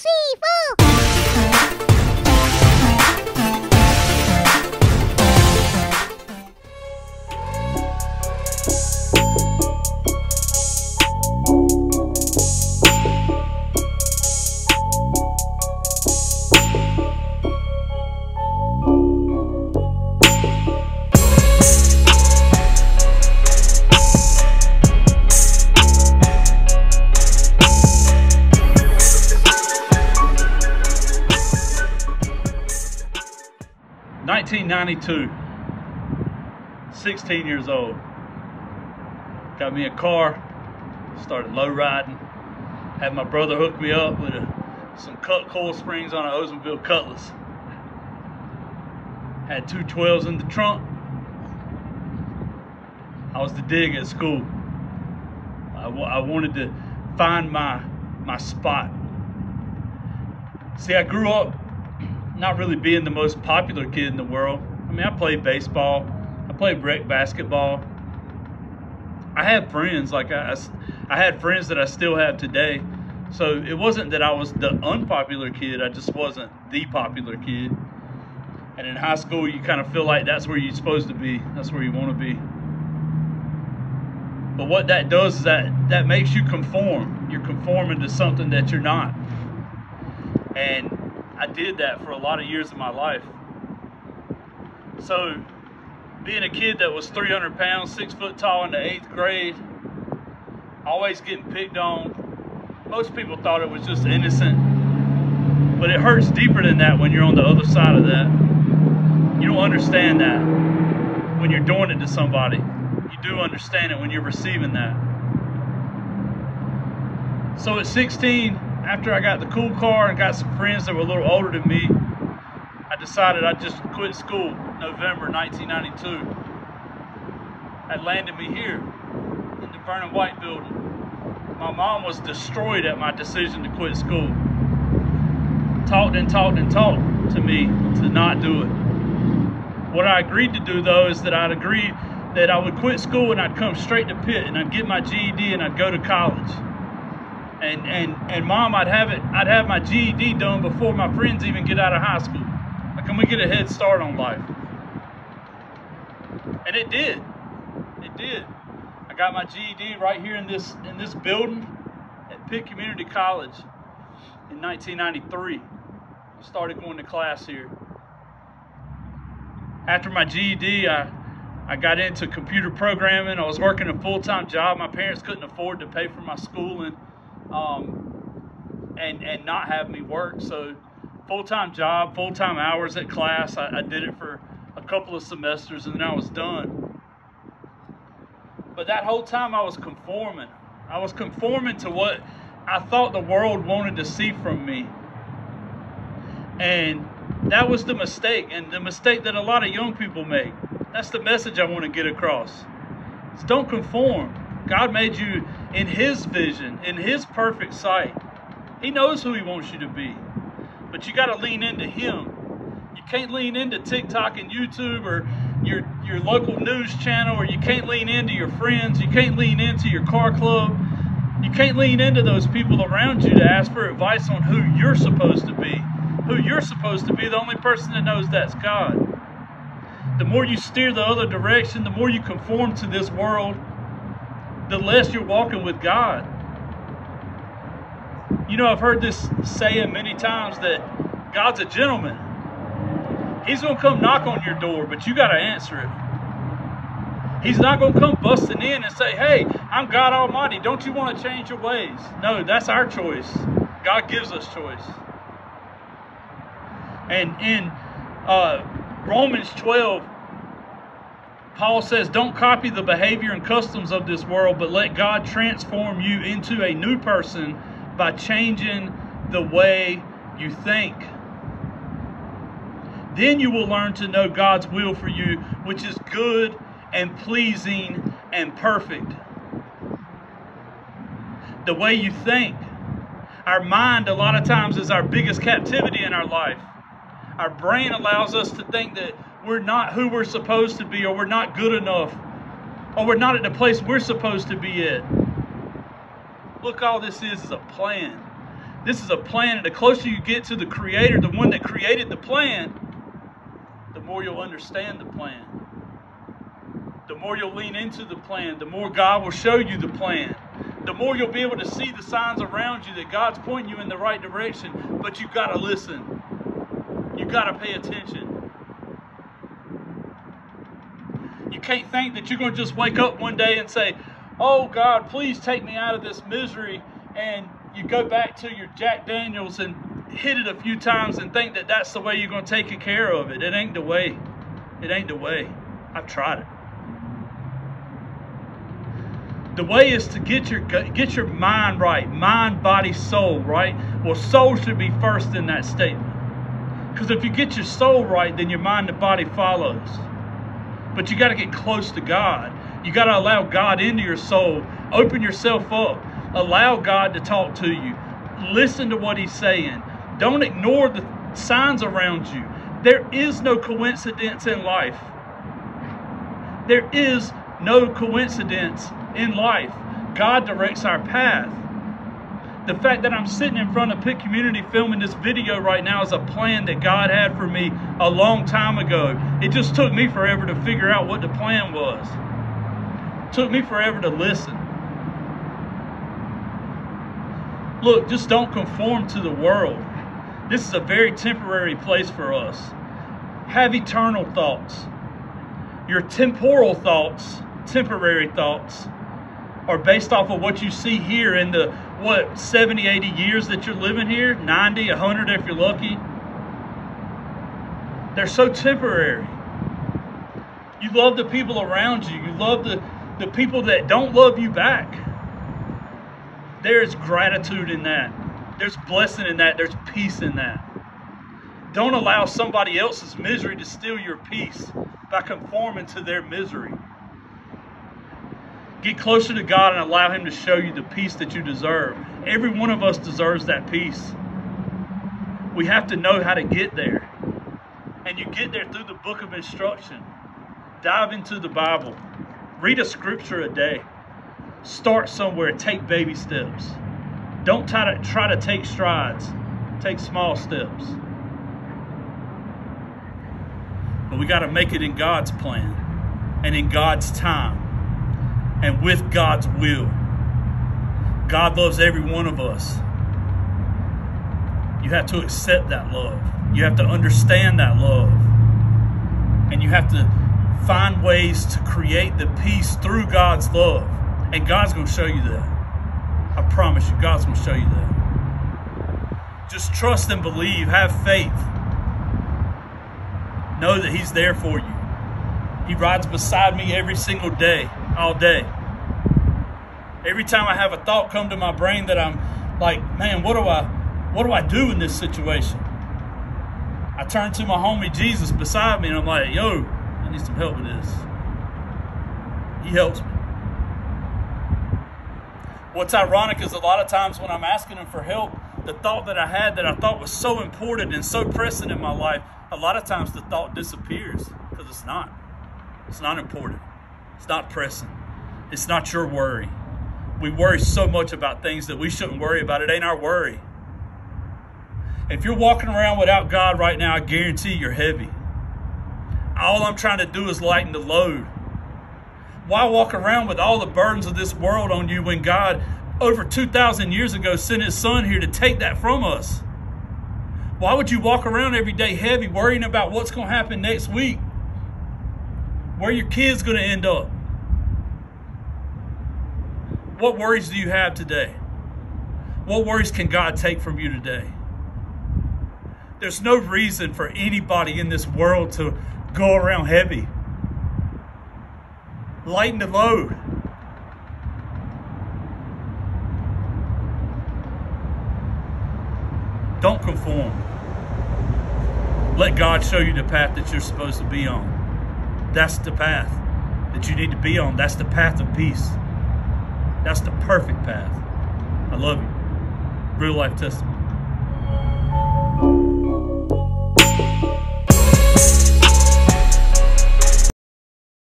睡一觉。1992, 16 years old. Got me a car, started low riding. Had my brother hook me up with a, some cut coil springs on an Oldsmobile Cutlass. Had two 12s in the trunk. I was the dig at school. I, I wanted to find my my spot. See, I grew up not really being the most popular kid in the world. I mean, I played baseball, I played rec basketball. I had friends, like I, I had friends that I still have today. So it wasn't that I was the unpopular kid, I just wasn't the popular kid. And in high school, you kind of feel like that's where you're supposed to be, that's where you want to be. But what that does is that that makes you conform. You're conforming to something that you're not. And I did that for a lot of years of my life. So, being a kid that was 300 pounds, six foot tall in the eighth grade, always getting picked on, most people thought it was just innocent. But it hurts deeper than that when you're on the other side of that. You don't understand that when you're doing it to somebody. You do understand it when you're receiving that. So at 16, after I got the cool car and got some friends that were a little older than me, I decided I'd just quit school November 1992. That landed me here in the Vernon White building. My mom was destroyed at my decision to quit school. Talked and talked and talked to me to not do it. What I agreed to do though is that I'd agree that I would quit school and I'd come straight to Pitt and I'd get my GED and I'd go to college and and and mom, I'd have it. I'd have my GED done before my friends even get out of high school. Like, can we get a head start on life? And it did. It did. I got my GED right here in this in this building at Pitt Community College in 1993. I Started going to class here. After my GED, I I got into computer programming. I was working a full-time job. My parents couldn't afford to pay for my schooling um, and and not have me work. So full time job, full time hours at class. I, I did it for a couple of semesters, and then I was done. But that whole time I was conforming. I was conforming to what I thought the world wanted to see from me. And that was the mistake, and the mistake that a lot of young people make. That's the message I want to get across. Is don't conform. God made you in His vision, in His perfect sight. He knows who He wants you to be. But you got to lean into Him. You can't lean into TikTok and YouTube or your, your local news channel, or you can't lean into your friends. You can't lean into your car club. You can't lean into those people around you to ask for advice on who you're supposed to be. Who you're supposed to be, the only person that knows that's God. The more you steer the other direction, the more you conform to this world, the less you're walking with God. You know, I've heard this saying many times that God's a gentleman. He's going to come knock on your door, but you got to answer it. He's not going to come busting in and say, Hey, I'm God Almighty. Don't you want to change your ways? No, that's our choice. God gives us choice. And in uh, Romans 12, Paul says, Don't copy the behavior and customs of this world, but let God transform you into a new person by changing the way you think. Then you will learn to know God's will for you, which is good and pleasing and perfect. The way you think. Our mind, a lot of times, is our biggest captivity in our life. Our brain allows us to think that we're not who we're supposed to be, or we're not good enough, or we're not at the place we're supposed to be at. Look, all this is is a plan. This is a plan, and the closer you get to the Creator, the one that created the plan, the more you'll understand the plan. The more you'll lean into the plan, the more God will show you the plan. The more you'll be able to see the signs around you that God's pointing you in the right direction. But you've got to listen. You've got to pay attention. You can't think that you're going to just wake up one day and say, Oh God, please take me out of this misery. And you go back to your Jack Daniels and hit it a few times and think that that's the way you're going to take care of it. It ain't the way. It ain't the way. I've tried it. The way is to get your get your mind right, mind, body, soul right. Well, soul should be first in that statement. Because if you get your soul right, then your mind and body follows. But you got to get close to God. You got to allow God into your soul. Open yourself up. Allow God to talk to you. Listen to what He's saying. Don't ignore the signs around you. There is no coincidence in life. There is no coincidence in life. God directs our path. The fact that I'm sitting in front of Pitt Community filming this video right now is a plan that God had for me a long time ago. It just took me forever to figure out what the plan was. It took me forever to listen. Look, just don't conform to the world. This is a very temporary place for us. Have eternal thoughts. Your temporal thoughts, temporary thoughts, are based off of what you see here in the, what, 70, 80 years that you're living here? 90, 100 if you're lucky? They're so temporary. You love the people around you. You love the, the people that don't love you back. There's gratitude in that. There's blessing in that. There's peace in that. Don't allow somebody else's misery to steal your peace by conforming to their misery. Get closer to God and allow Him to show you the peace that you deserve. Every one of us deserves that peace. We have to know how to get there. And you get there through the book of instruction. Dive into the Bible. Read a scripture a day. Start somewhere. Take baby steps. Don't try to try to take strides. Take small steps. But we got to make it in God's plan and in God's time and with God's will. God loves every one of us. You have to accept that love. You have to understand that love. And you have to find ways to create the peace through God's love. And God's going to show you that. I promise you, God's going to show you that. Just trust and believe. Have faith. Know that He's there for you. He rides beside me every single day, all day. Every time I have a thought come to my brain that I'm like, man, what do I what do I do in this situation? I turn to my homie Jesus beside me and I'm like, yo, I need some help with this. He helps me. What's ironic is a lot of times when I'm asking him for help, the thought that I had that I thought was so important and so pressing in my life, a lot of times the thought disappears because it's not. It's not important. It's not pressing. It's not your worry. We worry so much about things that we shouldn't worry about. It ain't our worry. If you're walking around without God right now, I guarantee you're heavy. All I'm trying to do is lighten the load. Why walk around with all the burdens of this world on you when God, over 2,000 years ago, sent His Son here to take that from us? Why would you walk around every day heavy, worrying about what's going to happen next week? Where your kid's going to end up? What worries do you have today? What worries can God take from you today? There's no reason for anybody in this world to go around heavy. Lighten the load. Don't conform. Let God show you the path that you're supposed to be on. That's the path that you need to be on. That's the path of peace. That's the perfect path. I love you. Real life testimony.